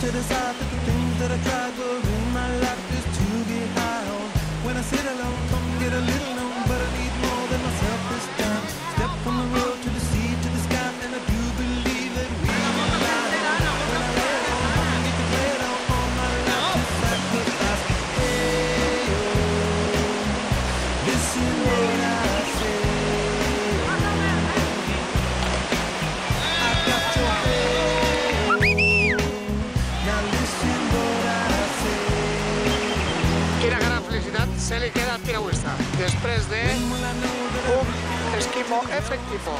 to decide that the things that I tried Quina gran felicitat se li queda al piragüista després de un esquimo efectivo.